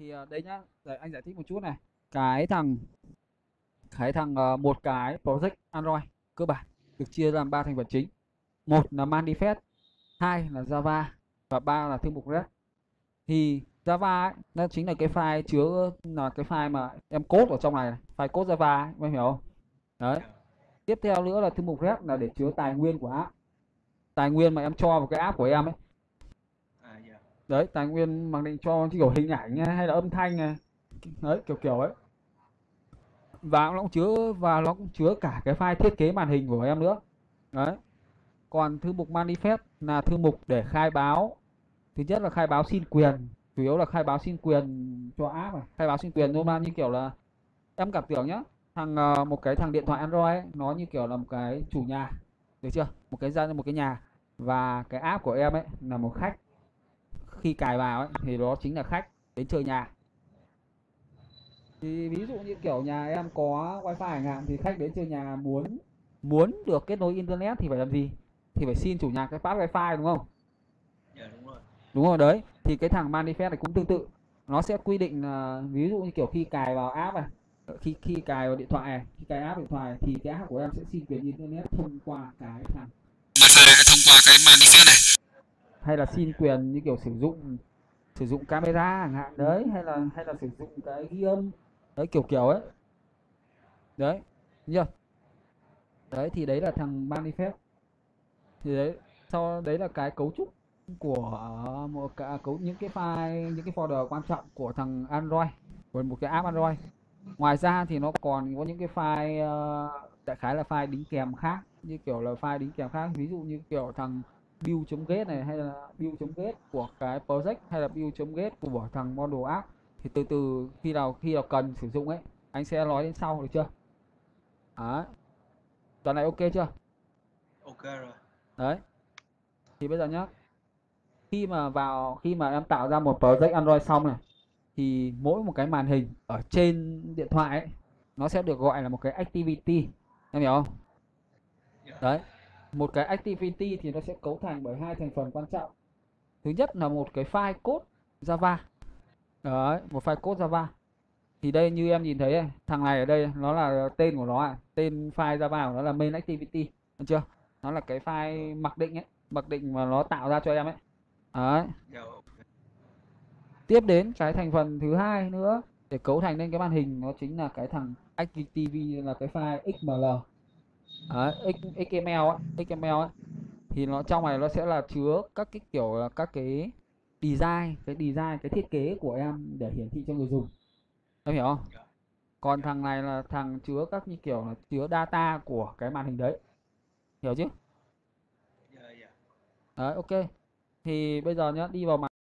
thì ờ, đây nhá. Để anh giải thích một chút này. Cái thằng cái thằng ờ, một cái project Android cơ bản được chia làm ba thành phần chính. Một là manifest hai là Java và ba là thư mục REST thì Java ấy, nó chính là cái file chứa là cái file mà em code ở trong này, này. file code Java ấy, em hiểu không? Đấy. Tiếp theo nữa là thư mục REST là để chứa tài nguyên của app. Tài nguyên mà em cho vào cái app của em ấy đấy tài nguyên mặc định cho kiểu hình ảnh này, hay là âm thanh này. Đấy kiểu kiểu ấy. Và nó cũng chứa và nó cũng chứa cả cái file thiết kế màn hình của em nữa. Đấy. Còn thư mục manifest là thư mục để khai báo. Thứ nhất là khai báo xin quyền chủ yếu là khai báo xin quyền cho app này. Khai báo xin quyền thôi mà như kiểu là em cảm tưởng nhá thằng ờ, một cái thằng điện thoại Android ấy, nó như kiểu là một cái chủ nhà. Được chưa? Một cái gia một cái nhà. Và cái app của em ấy là một khách khi cài vào ấy thì đó chính là khách đến chơi nhà. Thì ví dụ như kiểu nhà em có wifi chẳng hạn thì khách đến chơi nhà muốn muốn được kết nối internet thì phải làm gì? Thì phải xin chủ nhà cái pass wifi đúng không? Dạ đúng rồi. Đúng rồi đấy. Thì cái thằng manifest này cũng tương tự. Nó sẽ quy định là ví dụ như kiểu khi cài vào app này khi khi cài vào điện thoại này khi cài app điện thoại thì cái app của em sẽ xin quyền internet thông qua cái thằng wifi thông qua cái manifest này hay là xin quyền như kiểu sử dụng sử dụng camera chẳng hạn, đấy, hay là hay là sử dụng cái ghi âm, đấy, kiểu kiểu ấy. Đấy nhá đấy, thì đấy là thằng manifest. Thì đấy sau đấy là cái cấu trúc của ờ, một cả cấu, những cái file, những cái folder quan trọng của thằng Android, của một cái app Android. Ngoài ra thì nó còn có những cái file ờ, đại khái là file đính kèm khác, như kiểu là file đính kèm khác. Ví dụ như kiểu thằng build.get này hay là build.get của cái project hay là build.get của thằng model app thì từ từ khi nào khi nào cần sử dụng ấy anh sẽ nói đến sau được chưa? Đấy. Đoạn này ok chưa? Ok rồi. Đấy. Thì bây giờ nhá. Khi mà vào khi mà em tạo ra một project Android xong này thì mỗi một cái màn hình ở trên điện thoại ấy nó sẽ được gọi là một cái activity. Em hiểu không? Dạ. đấy một cái activity thì nó sẽ cấu thành bởi hai thành phần quan trọng. Thứ nhất là một cái file code Java. Đấy, một file code Java. Thì đây như em nhìn thấy thằng này ở đây, nó là tên của nó à. Tên file Java của nó là main activity, được chưa? Nó là cái file mặc định ấy, mặc định mà nó tạo ra cho em ấy. Đấy. Tiếp đến cái thành phần thứ hai nữa, để cấu thành lên cái màn hình, nó chính là cái thằng activity, là cái file xml Đấy, xml ấy, xml ấy thì nó trong này nó sẽ là chứa các cái kiểu là các cái design cái design cái thiết kế của em để hiển thị cho người dùng. Em hiểu không? Dạ. còn thằng này là thằng chứa các như kiểu là chứa data của cái màn hình đấy. Hiểu chứ? Dạ dạ. Đấy ok. Thì bây giờ nhá đi vào màn